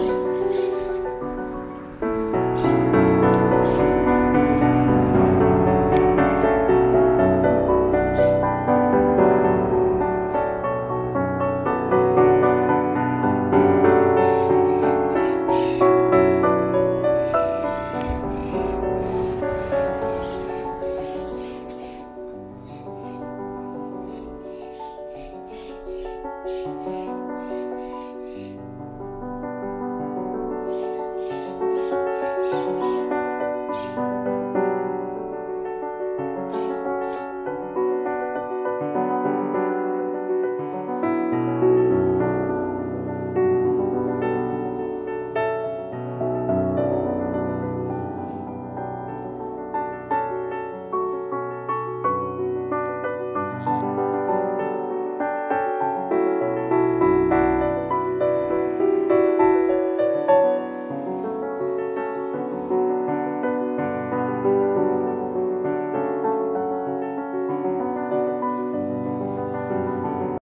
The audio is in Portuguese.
Deus.